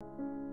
you